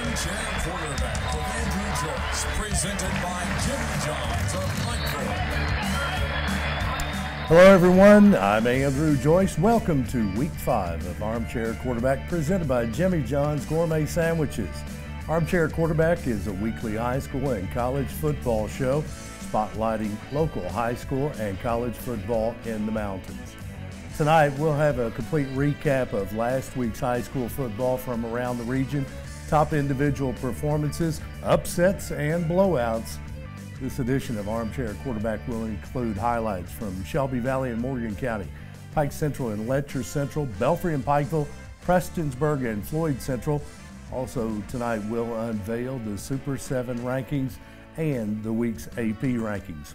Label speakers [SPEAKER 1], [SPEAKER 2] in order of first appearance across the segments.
[SPEAKER 1] Armchair Quarterback with Andrew Joyce, presented by Jimmy John's of.
[SPEAKER 2] Hello, everyone. I'm Andrew Joyce. Welcome to week five of Armchair Quarterback, presented by Jimmy John's Gourmet Sandwiches. Armchair Quarterback is a weekly high school and college football show spotlighting local high school and college football in the mountains. Tonight, we'll have a complete recap of last week's high school football from around the region, top individual performances, upsets, and blowouts. This edition of Armchair Quarterback will include highlights from Shelby Valley and Morgan County, Pike Central and Letcher Central, Belfry and Pikeville, Prestonsburg and Floyd Central. Also, tonight we'll unveil the Super 7 rankings and the week's AP rankings.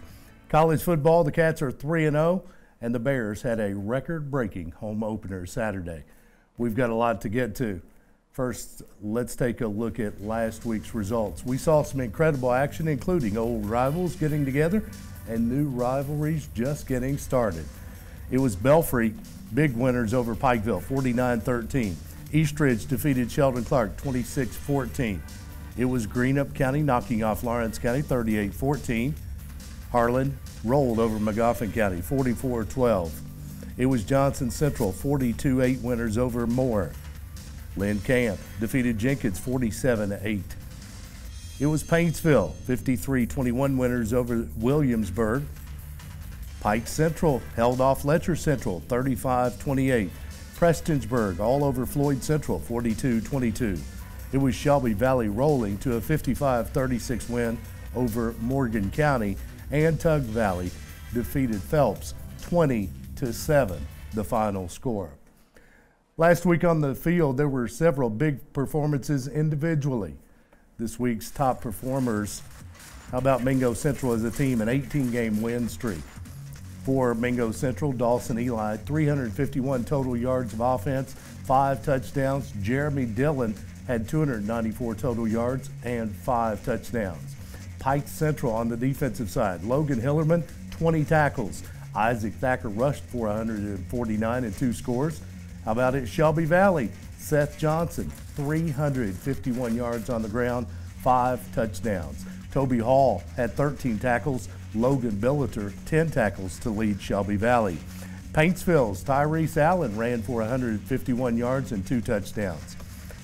[SPEAKER 2] College football, the Cats are 3 0, and the Bears had a record breaking home opener Saturday. We've got a lot to get to. First, let's take a look at last week's results. We saw some incredible action, including old rivals getting together and new rivalries just getting started. It was Belfry, big winners over Pikeville, 49 13. Eastridge defeated Sheldon Clark, 26 14. It was Greenup County knocking off Lawrence County 38 14. Harlan rolled over Magoffin County 44 12. It was Johnson Central 42 8 winners over Moore. Lynn Camp defeated Jenkins 47 8. It was Paintsville 53 21 winners over Williamsburg. Pike Central held off Letcher Central 35 28. Prestonsburg all over Floyd Central 42 22. It was Shelby Valley rolling to a 55 36 win over Morgan County, and Tug Valley defeated Phelps 20 to 7, the final score. Last week on the field, there were several big performances individually. This week's top performers how about Mingo Central as a team, an 18 game win streak? For Mingo Central, Dawson Eli, 351 total yards of offense, five touchdowns. Jeremy Dillon had 294 total yards and five touchdowns. Pike Central on the defensive side. Logan Hillerman, 20 tackles. Isaac Thacker rushed for 149 and two scores. How about it, Shelby Valley? Seth Johnson, 351 yards on the ground, five touchdowns. Toby Hall had 13 tackles. Logan Billiter, 10 tackles to lead Shelby Valley. Paintsville's Tyrese Allen ran for 151 yards and two touchdowns.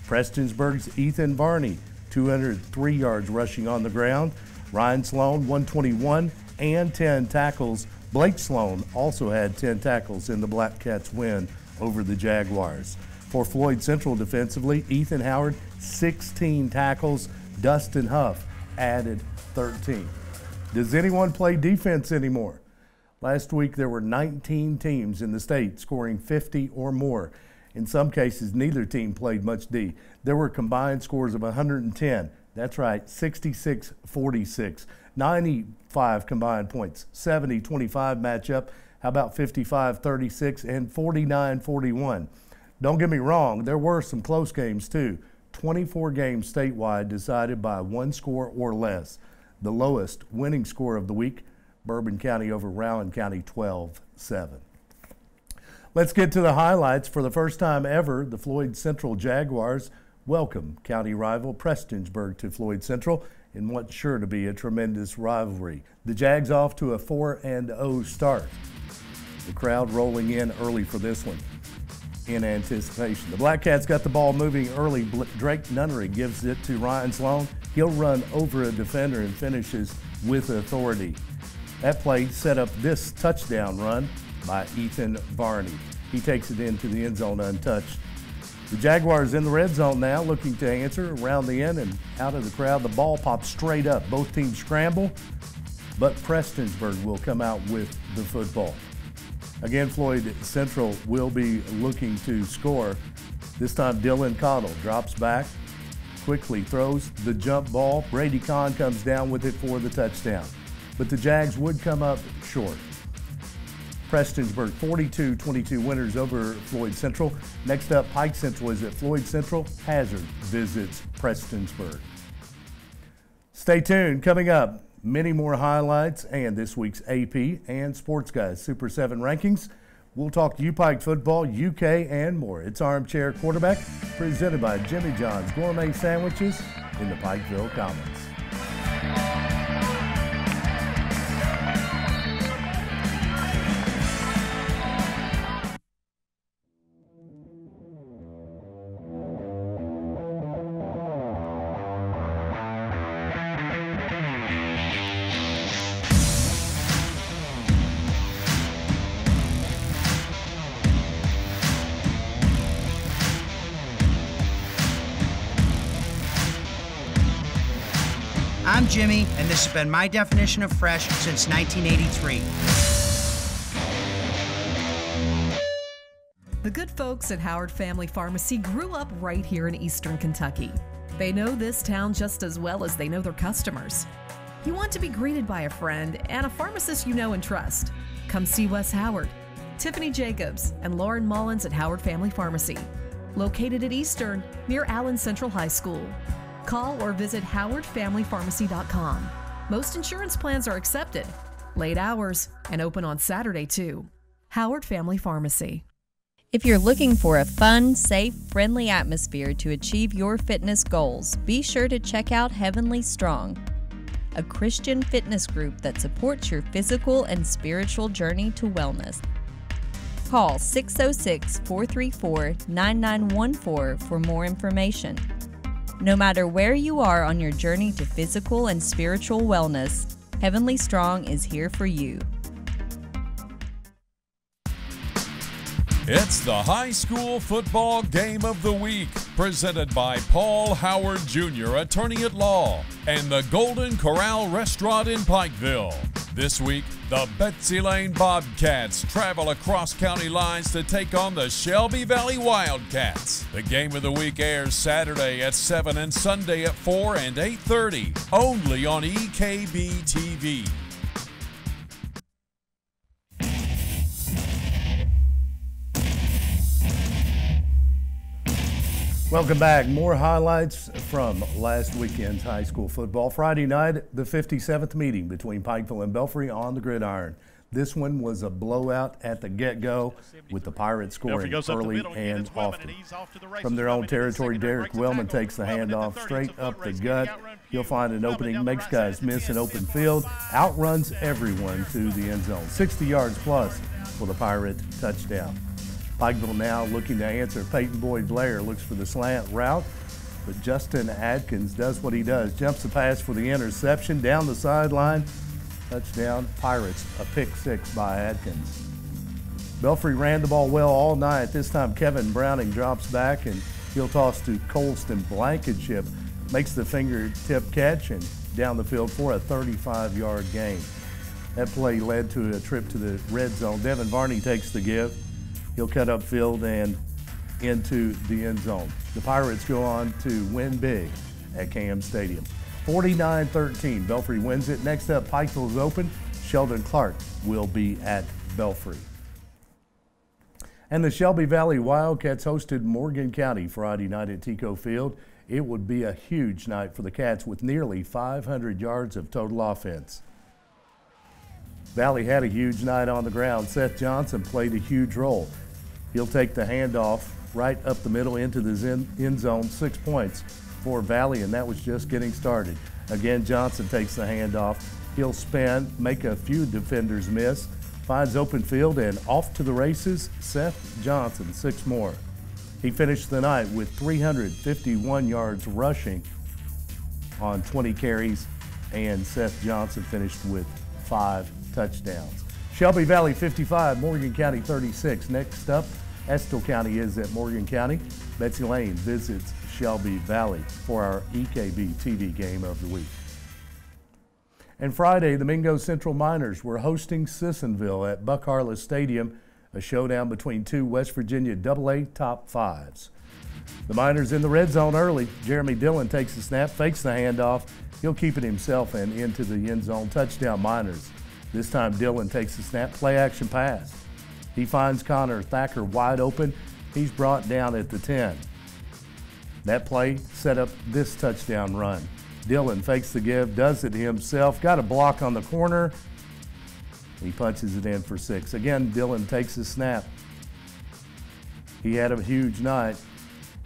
[SPEAKER 2] Prestonsburg's Ethan Varney, 203 yards rushing on the ground. Ryan Sloan, 121 and 10 tackles. Blake Sloan also had 10 tackles in the Black Cats win over the Jaguars. For Floyd Central defensively, Ethan Howard, 16 tackles. Dustin Huff added 13. Does anyone play defense anymore? Last week there were 19 teams in the state scoring 50 or more. In some cases, neither team played much D. There were combined scores of 110. That's right, 66 46. 95 combined points, 70 25 matchup. How about 55 36 and 49 41? Don't get me wrong, there were some close games too. 24 games statewide decided by one score or less. The lowest winning score of the week, Bourbon County over Rowan County 12 7. Let's get to the highlights. For the first time ever, the Floyd Central Jaguars welcome county rival Prestonsburg to Floyd Central in what's sure to be a tremendous rivalry. The Jags off to a 4 0 start. The crowd rolling in early for this one in anticipation. The Black Cats got the ball moving early. Drake Nunnery gives it to Ryan Sloan. He'll run over a defender and finishes with authority. That play set up this touchdown run by Ethan Varney. He takes it into the end zone untouched. The Jaguars in the red zone now, looking to answer around the end and out of the crowd. The ball pops straight up. Both teams scramble, but Prestonsburg will come out with the football. Again, Floyd Central will be looking to score. This time, Dylan Cottle drops back, quickly throws the jump ball. Brady Kahn comes down with it for the touchdown. But the Jags would come up short. Prestonsburg 42-22 winners over Floyd Central. Next up, Pike Central is at Floyd Central. Hazard visits Prestonsburg. Stay tuned. Coming up, many more highlights and this week's AP and Sports Guys Super 7 rankings. We'll talk U Pike football, UK, and more. It's Armchair Quarterback, presented by Jimmy John's Gourmet Sandwiches in the Pikeville Commons.
[SPEAKER 3] Jimmy, and this has been my definition of fresh since 1983.
[SPEAKER 4] The good folks at Howard Family Pharmacy grew up right here in eastern Kentucky. They know this town just as well as they know their customers. You want to be greeted by a friend and a pharmacist you know and trust. Come see Wes Howard, Tiffany Jacobs, and Lauren Mullins at Howard Family Pharmacy, located at Eastern near Allen Central High School. Call or visit howardfamilypharmacy.com. Most insurance plans are accepted, late hours, and open on Saturday too. Howard Family Pharmacy.
[SPEAKER 5] If you're looking for a fun, safe, friendly atmosphere to achieve your fitness goals, be sure to check out Heavenly Strong, a Christian fitness group that supports your physical and spiritual journey to wellness. Call 606 434 9914 for more information. No matter where you are on your journey to physical and spiritual wellness, Heavenly Strong is here for you.
[SPEAKER 1] It's the high school football game of the week, presented by Paul Howard Jr., attorney at law, and the Golden Corral Restaurant in Pikeville. This week, the Betsy Lane Bobcats travel across county lines to take on the Shelby Valley Wildcats. The game of the week airs Saturday at 7 and Sunday at 4 and 8:30, only on EKB TV.
[SPEAKER 2] Welcome back. More highlights from last weekend's high school football. Friday night, the 57th meeting between Pikeville and Belfry on the gridiron. This one was a blowout at the get-go with the Pirates scoring early and often. From their own territory, Derek Wellman takes the handoff straight up the gut. He'll find an opening, makes guys miss an open field, outruns everyone to the end zone. 60 yards plus for the Pirate touchdown. Pikeville now looking to answer. Peyton Boyd Blair looks for the slant route, but Justin Adkins does what he does. Jumps the pass for the interception down the sideline. Touchdown, Pirates. A pick six by Adkins. Belfry ran the ball well all night. This time Kevin Browning drops back and he'll toss to Colston Blankenship. Makes the fingertip catch and down the field for a 35 yard gain. That play led to a trip to the red zone. Devin Varney takes the give. He'll cut upfield and into the end zone. The Pirates go on to win big at KM Stadium. 49-13, Belfry wins it. Next up, Pikeville is open. Sheldon Clark will be at Belfry. And the Shelby Valley Wildcats hosted Morgan County Friday night at Tico Field. It would be a huge night for the Cats with nearly 500 yards of total offense. Valley had a huge night on the ground. Seth Johnson played a huge role. He'll take the handoff right up the middle into the end zone, six points for Valley, and that was just getting started. Again, Johnson takes the handoff. He'll spin, make a few defenders miss, finds open field, and off to the races, Seth Johnson, six more. He finished the night with 351 yards rushing on 20 carries, and Seth Johnson finished with five touchdowns. Shelby Valley 55, Morgan County 36. Next up, Estill County is at Morgan County. Betsy Lane visits Shelby Valley for our EKB TV game of the week. And Friday, the Mingo Central Miners were hosting Sissonville at Buck Harless Stadium, a showdown between two West Virginia AA top fives. The Miners in the red zone early. Jeremy Dillon takes the snap, fakes the handoff. He'll keep it himself and into the end zone. Touchdown Miners. This time Dillon takes the snap, play action pass. He finds Connor Thacker wide open. He's brought down at the 10. That play set up this touchdown run. Dillon fakes the give, does it himself, got a block on the corner, He punches it in for six. Again, Dillon takes the snap. He had a huge night.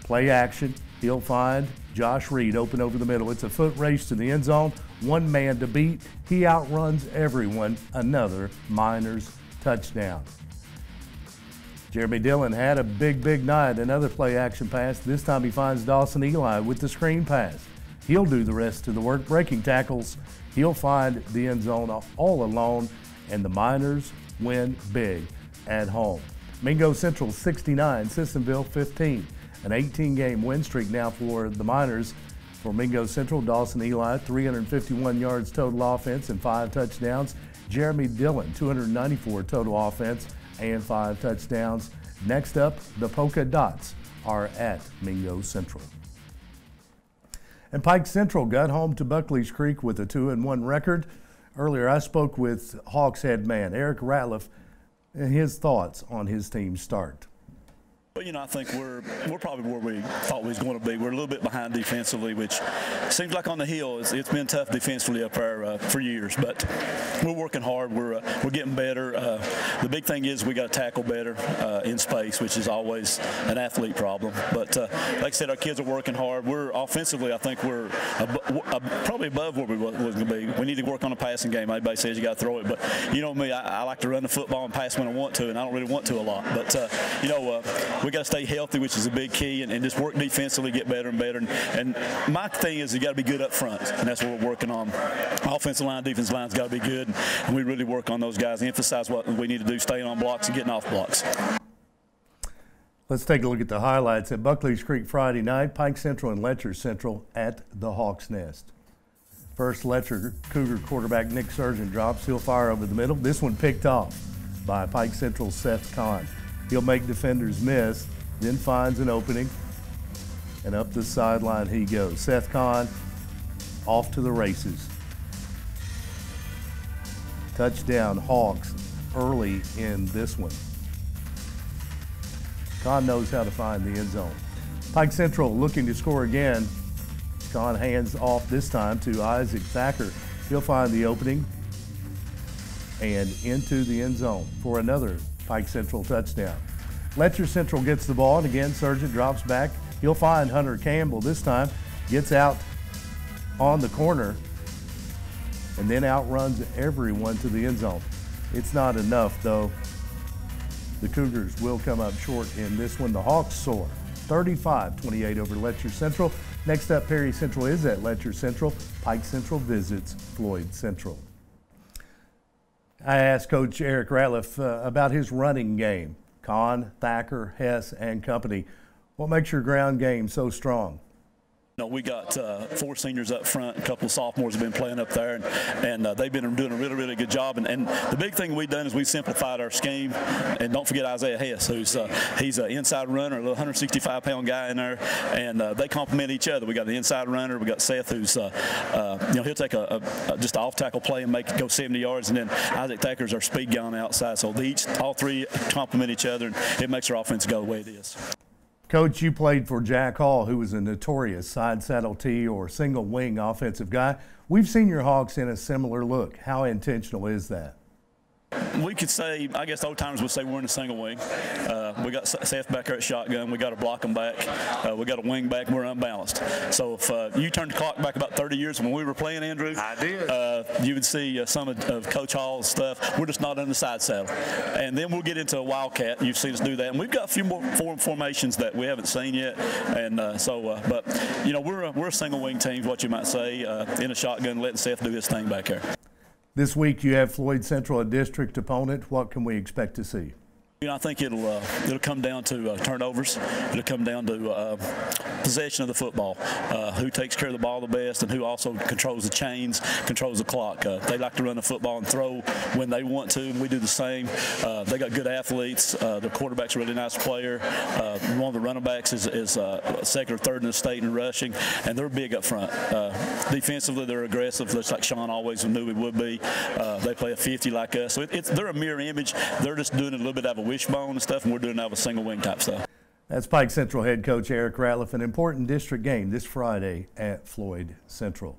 [SPEAKER 2] Play action. He'll find Josh Reed open over the middle. It's a foot race to the end zone. One man to beat. He outruns everyone. Another Miners touchdown. Jeremy Dillon had a big, big night. Another play action pass. This time he finds Dawson Eli with the screen pass. He'll do the rest of the work. Breaking tackles. He'll find the end zone all alone, and the Miners win big at home. Mingo Central 69, Sissonville 15. An 18 game win streak now for the Miners. For Mingo Central, Dawson Eli, 351 yards total offense and five touchdowns. Jeremy Dillon, 294 total offense and five touchdowns. Next up, the Poca Dots are at Mingo Central. And Pike Central got home to Buckley's Creek with a 2 and 1 record. Earlier, I spoke with Hawks head man Eric Ratliff and his thoughts on his team's start.
[SPEAKER 6] Well, you know, I think we're we're probably where we thought we was going to be. We're a little bit behind defensively, which seems like on the hill it's, it's been tough defensively up there uh, for years. But we're working hard. We're uh, we're getting better. Uh, the big thing is we got to tackle better uh, in space, which is always an athlete problem. But uh, like I said, our kids are working hard. We're offensively, I think we're ab- probably above where we was, was going to be. We need to work on the passing game. Everybody says you got to throw it, but you know me, I, I, like to run the football and pass when I want to, and I don't really want to a lot. But uh, you know we got to stay healthy, which is a big key, and, and just work defensively, get better and better. And, and my thing is you got to be good up front, and that's what we're working on. Offensive line, defense line's got to be good, and we really work on those guys. Emphasize what we need to do, staying on blocks and getting off blocks.
[SPEAKER 2] Let's take a look at the highlights at Buckley's Creek Friday night. Pike Central and Letcher Central at the Hawks Nest. First, Letcher Cougar quarterback Nick Surgeon drops. He'll fire over the middle. This one picked off by Pike Central Seth Kahn. He'll make defenders miss then finds an opening, and up the sideline he goes. Seth Kahn off to the races. Touchdown Hawks early in this one. Kahn knows how to find the end zone. Pike Central looking to score again. Kahn hands off this time to Isaac Thacker. He'll find the opening and into the end zone for another Pike Central touchdown. Letcher Central gets the ball, and again, Sergeant drops back. He'll find Hunter Campbell this time, gets out on the corner, and then outruns everyone to the end zone. It's not enough, though. The Cougars will come up short in this one. The Hawks soar 35 28 over Letcher Central. Next up, Perry Central is at Letcher Central. Pike Central visits Floyd Central. I asked Coach Eric Ratliff uh, about his running game. Kahn, Thacker, Hess, and company. What makes your ground game so strong?
[SPEAKER 6] Know, we got uh, four seniors up front, a couple of sophomores have been playing up there, and, and uh, they've been doing a really, really good job. And, and, the big thing we've done is we simplified our scheme. And don't forget Isaiah Hess, who's uh, he's an inside runner, a little 165 pound guy in there, and uh, they complement each other. We got the inside runner, we got Seth, who's uh, uh, you know he'll take a, a, just an off tackle play and make it go 70 yards, and then Isaac Thacker's our speed guy on the outside. So each all three complement each other, and it makes our offense go the way it is.
[SPEAKER 2] Coach, you played for Jack Hall, who was a notorious side saddle T or single wing offensive guy. We've seen your Hawks in a similar look. How intentional is that?
[SPEAKER 6] We could say, I guess old timers would say we're in a single wing. Uh, we got Seth back there at shotgun. We got to block them back. Uh, we got a wing back. We're unbalanced. So if uh, you turn the clock back about 30 years when we were playing, Andrew,
[SPEAKER 7] I did.
[SPEAKER 6] Uh, you would see uh, some of, of, Coach Hall's stuff. We're just not in the side saddle. And then we'll get into a wildcat. You've seen us do that. And we've got a few more form formations that we haven't seen yet. And uh, so, but you know, we're a, we're a single wing team, what you might say, in a shotgun, letting Seth do his thing back there.
[SPEAKER 2] This week you have Floyd Central, a district opponent. What can we expect to see?
[SPEAKER 6] You know, I think it'll uh, it'll come down to uh, turnovers. It'll come down to uh, possession of the football. Uh, who takes care of the ball the best, and who also controls the chains, controls the clock. Uh, they like to run the football and throw when they want to, and we do the same. Uh, they got good athletes. the quarterback's a really nice player. one of the running backs is, is second or third in the state in rushing, and they're big up front. defensively, they're aggressive, just like Sean always knew we would be. they play a 50 like us, so it, they're a mirror image. They're just doing a little bit of a wishbone and stuff, and we're doing that with single wing type stuff.
[SPEAKER 2] That's Pike Central head coach Eric Ratliff. An important district game this Friday at Floyd Central.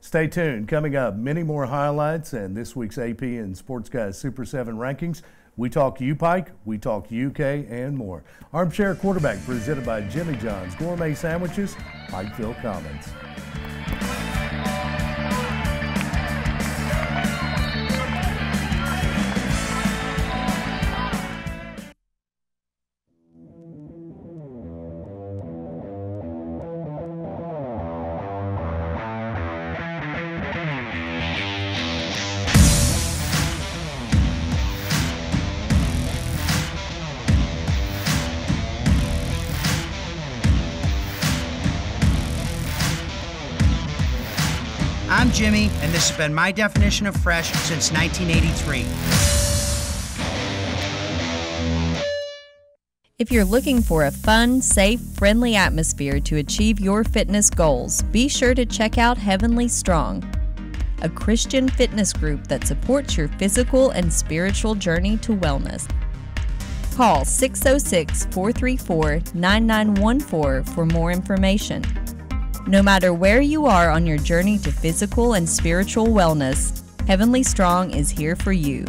[SPEAKER 2] Stay tuned. Coming up, many more highlights and this week's AP and Sports Guys Super 7 rankings. We talk U Pike, we talk UK, and more. Armchair Quarterback presented by Jimmy John's Gourmet Sandwiches, Pikeville Commons.
[SPEAKER 3] I'm Jimmy, and this has been my definition of fresh since 1983.
[SPEAKER 5] If you're looking for a fun, safe, friendly atmosphere to achieve your fitness goals, be sure to check out Heavenly Strong, a Christian fitness group that supports your physical and spiritual journey to wellness. Call 606 434 9914 for more information. No matter where you are on your journey to physical and spiritual wellness, Heavenly Strong is here for you.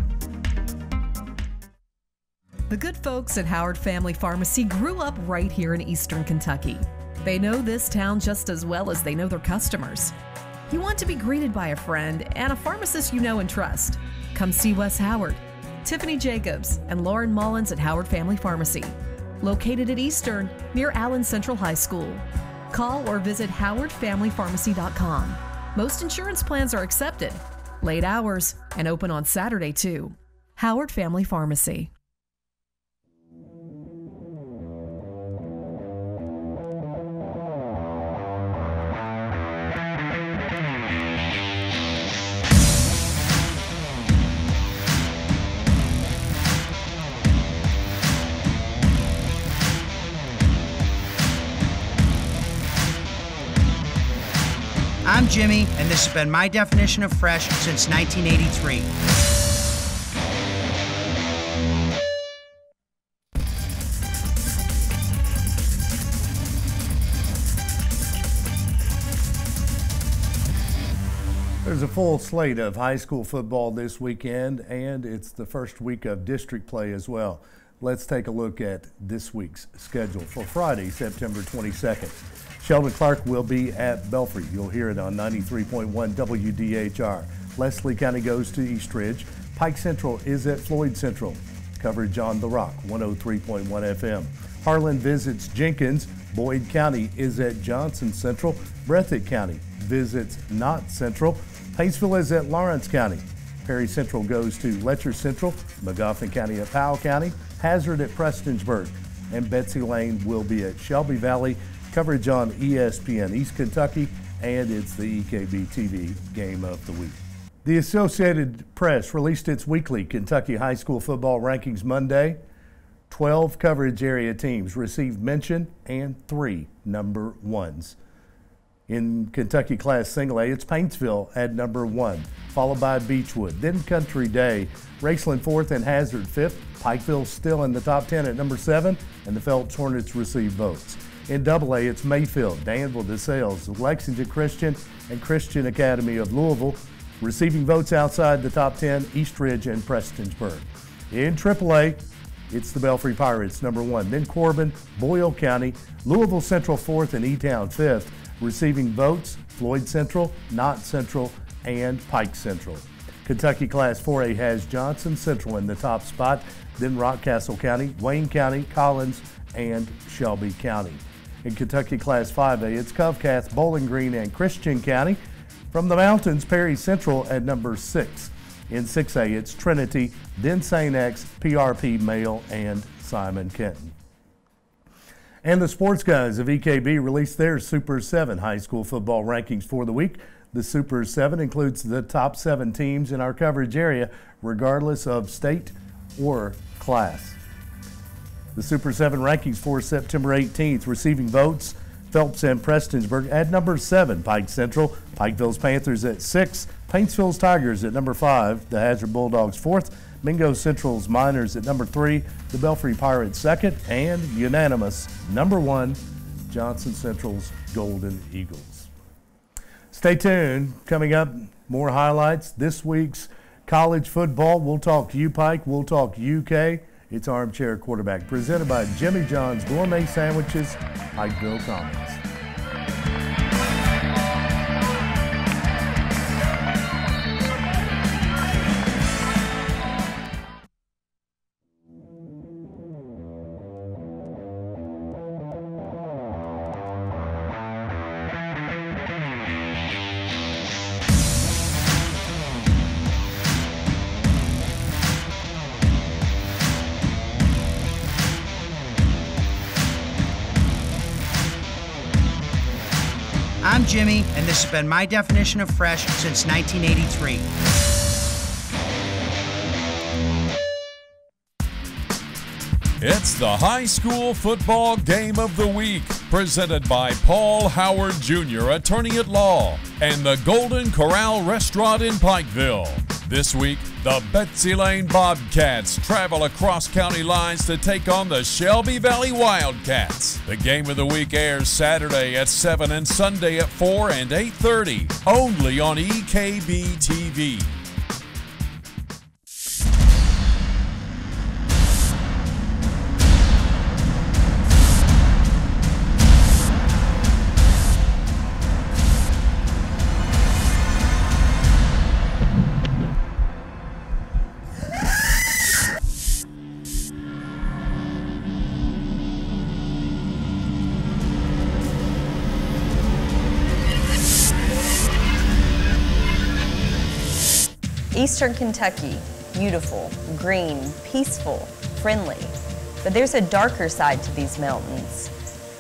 [SPEAKER 4] The good folks at Howard Family Pharmacy grew up right here in eastern Kentucky. They know this town just as well as they know their customers. You want to be greeted by a friend and a pharmacist you know and trust. Come see Wes Howard, Tiffany Jacobs, and Lauren Mullins at Howard Family Pharmacy, located at Eastern near Allen Central High School. Call or visit howardfamilypharmacy.com. Most insurance plans are accepted, late hours, and open on Saturday too. Howard Family Pharmacy.
[SPEAKER 3] I'm Jimmy, and this has been my definition of fresh since 1983.
[SPEAKER 2] There's a full slate of high school football this weekend, and it's the first week of district play as well. Let's take a look at this week's schedule for Friday, September 22nd. Sheldon Clark will be at Belfry. You'll hear it on 93.1 WDHR. Leslie County goes to East Ridge. Pike Central is at Floyd Central. Coverage on The Rock, 103.1 FM. Harlan visits Jenkins. Boyd County is at Johnson Central. Breathitt County visits Knott Central. Paintsville is at Lawrence County. Perry Central goes to Letcher Central. Magoffin County at Powell County. Hazard at Prestonsburg. And Betsy Lane will be at Shelby Valley. Coverage on ESPN East Kentucky, and it's the EKB TV game of the week. The Associated Press released its weekly Kentucky high school football rankings Monday. 12 coverage area teams received mention and three number ones. In Kentucky Class Single A, it's Paintsville at number one, followed by Beechwood. Then Country Day, Raceland fourth and Hazard fifth. Pikeville still in the top 10 at number seven, and the Phelps Hornets receive votes. In Double A, it's Mayfield, Danville, DeSales, Lexington Christian, and Christian Academy of Louisville. Receiving votes outside the top 10, East Ridge and Prestonsburg. In Triple A, it's the Belfry Pirates, number one. Then Corbin, Boyle County, Louisville Central fourth, and E-Town fifth. Receiving votes, Floyd Central, Knott Central, and Pike Central. Kentucky Class 4A has Johnson Central in the top spot, then Rockcastle County, Wayne County, Collins, and Shelby County. In Kentucky Class 5A, it's Covcath, Bowling Green, and Christian County. From the mountains, Perry Central at number six. In 6A, it's Trinity, then St. X, PRP Male, and Simon Kenton. And the sports guys of EKB released their Super 7 high school football rankings for the week. The Super 7 includes the top seven teams in our coverage area, regardless of state or class. The Super 7 rankings for September 18th, receiving votes Phelps and Prestonsburg at number seven, Pike Central, Pikeville's Panthers at six, Paintsville's Tigers at number five, the Hazard Bulldogs fourth, Mingo Central's Miners at number three, the Belfry Pirates second, and unanimous number one, Johnson Central's Golden Eagles. Stay tuned. Coming up, more highlights. This week's college football. We'll talk U Pike. We'll talk UK. It's Armchair Quarterback, presented by Jimmy John's Gourmet Sandwiches, Pikeville Commons.
[SPEAKER 3] I'm Jimmy, and this has been my definition of fresh since 1983.
[SPEAKER 1] It's the high school football game of the week, presented by Paul Howard Jr., attorney at law, and the Golden Corral Restaurant in Pikeville. This week, the Betsy Lane Bobcats travel across county lines to take on the Shelby Valley Wildcats. The game of the week airs Saturday at 7 and Sunday at 4 and 8:30, only on EKB TV.
[SPEAKER 5] Eastern Kentucky, beautiful, green, peaceful, friendly. But there's a darker side to these mountains.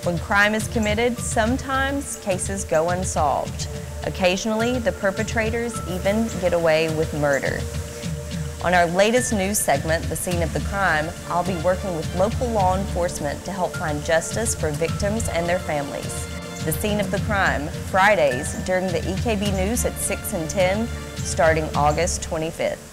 [SPEAKER 5] When crime is committed, sometimes cases go unsolved. Occasionally, the perpetrators even get away with murder. On our latest news segment, The Scene of the Crime, I'll be working with local law enforcement to help find justice for victims and their families. The Scene of the Crime, Fridays during the EKB News at 6 and 10, starting August 25th.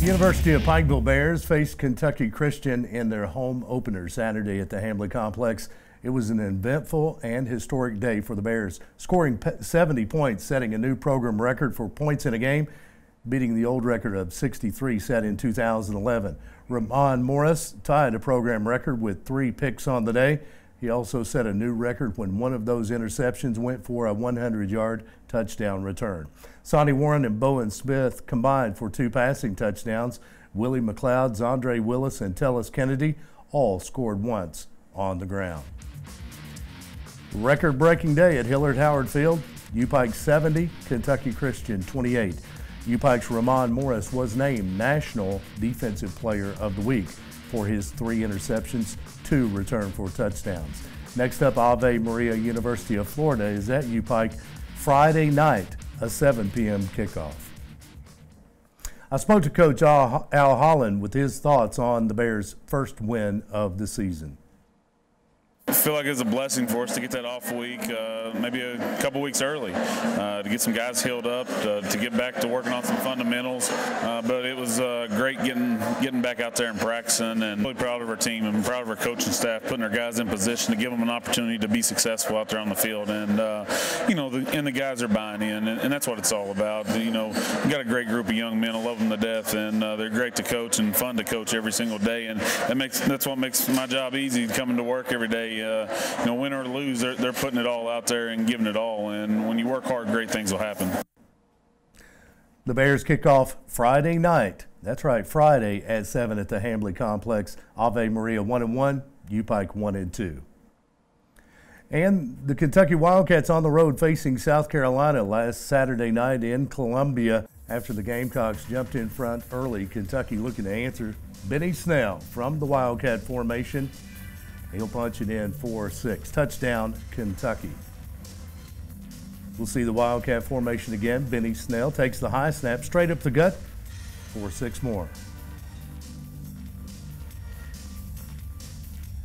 [SPEAKER 2] University of Pikeville Bears faced Kentucky Christian in their home opener Saturday at the Hambley Complex. It was an eventful and historic day for the Bears, scoring 70 points, setting a new program record for points in a game, beating the old record of 63 set in 2011. Ramon Morris tied a program record with three picks on the day. He also set a new record when one of those interceptions went for a 100 yard touchdown return. Sonny Warren and Bowen Smith combined for two passing touchdowns. Willie McLeod, Zandre Willis, and Tellis Kennedy all scored once on the ground. Record breaking day at Hillard Howard Field. UPike 70, Kentucky Christian 28. UPike's Ramon Morris was named National Defensive Player of the Week for his three interceptions, two return for touchdowns. Next up, Ave Maria University of Florida is at UPike Friday night, a 7 p.m. kickoff. I spoke to Coach Al Holland with his thoughts on the Bears' first win of the season.
[SPEAKER 7] I feel like it's a blessing for us to get that off week, uh, maybe a couple weeks early, uh, to get some guys healed up, to, to, get back to working on some fundamentals. Uh, but it was uh, great getting getting back out there and practicing, and really proud of our team and proud of our coaching staff, putting our guys in position to give them an opportunity to be successful out there on the field. And uh, you know, the, and the guys are buying in, and, and, that's what it's all about. You know, we got a great group of young men. I love them to death, and uh, they're great to coach and fun to coach every single day. And that makes that's what makes my job easy, coming to work every day uh, you know, win or lose, they're, they're putting it all out there and giving it all. And when you work hard, great things will happen.
[SPEAKER 2] The Bears kick off Friday night. That's right, Friday at 7 at the Hambley Complex. Ave Maria 1 and 1, Upike 1 and 2. And the Kentucky Wildcats on the road facing South Carolina last Saturday night in Columbia. After the Gamecocks jumped in front early, Kentucky looking to answer. Benny Snell from the Wildcat formation He'll punch it in for six. Touchdown, Kentucky. We'll see the Wildcat formation again. Benny Snell takes the high snap straight up the gut for six more.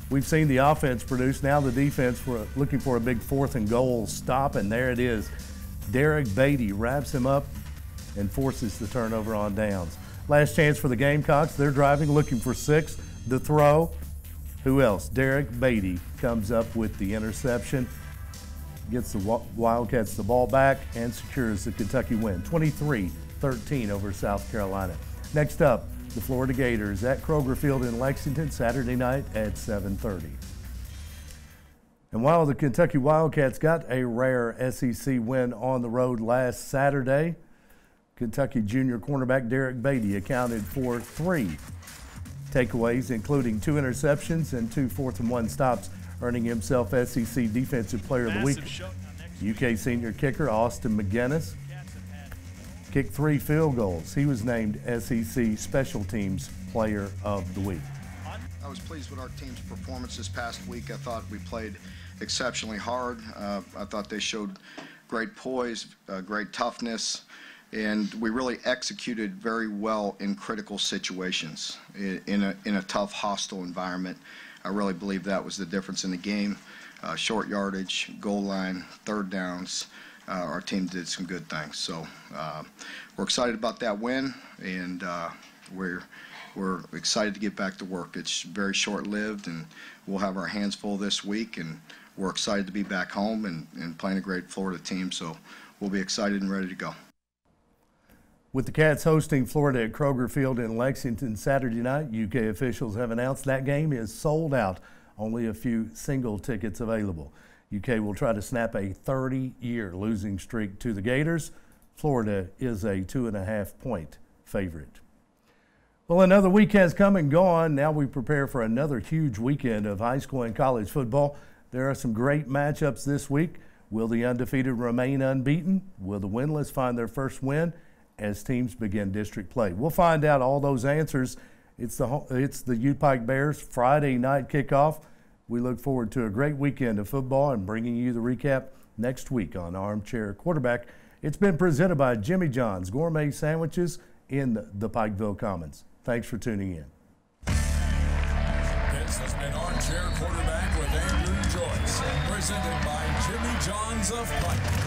[SPEAKER 2] We've seen the offense produce. Now the defense for looking for a big fourth and goal stop, and there it is. Derrick Baity wraps him up and forces the turnover on downs. Last chance for the Gamecocks. They're driving, looking for six. The throw. Who else? Derrick Baity comes up with the interception, gets the Wildcats the ball back, and secures the Kentucky win 23 13 over South Carolina. Next up, the Florida Gators at Kroger Field in Lexington Saturday night at 7:30. And while the Kentucky Wildcats got a rare SEC win on the road last Saturday, Kentucky junior cornerback Derrick Baity accounted for three takeaways, including two interceptions and two fourth and one stops, earning himself SEC Defensive Player of the Week. UK senior kicker Austin McGinnis kicked three field goals. He was named SEC Special Teams Player of the Week.
[SPEAKER 8] I was pleased with our team's performance this past week. I thought we played exceptionally hard. Uh, I thought they showed great poise, uh, great toughness, and we really executed very well in critical situations in a, in a tough, hostile environment. I really believe that was the difference in the game. Uh, short yardage, goal line, third downs. Uh, our team did some good things. So uh, we're excited about that win, and uh, we're we're excited to get back to work. It's very short-lived, and we'll have our hands full this week, and we're excited to be back home and, and playing a great Florida team. So we'll be excited and ready to go.
[SPEAKER 2] With the Cats hosting Florida at Kroger Field in Lexington Saturday night, UK officials have announced that game is sold out. Only a few single tickets available. UK will try to snap a 30 year losing streak to the Gators. Florida is a two and a half point favorite. Well, another week has come and gone. Now we prepare for another huge weekend of high school and college football. There are some great matchups this week. Will the undefeated remain unbeaten? Will the winless find their first win? As teams begin district play. We'll find out all those answers. It's the it's the U Pike Bears Friday night kickoff. We look forward to a great weekend of football and bringing you the recap next week on Armchair Quarterback. It's been presented by Jimmy John's Gourmet Sandwiches in the Pikeville Commons. Thanks for tuning in.
[SPEAKER 1] This has been Armchair Quarterback with Andrew Joyce, presented by Jimmy John's of Pikeville.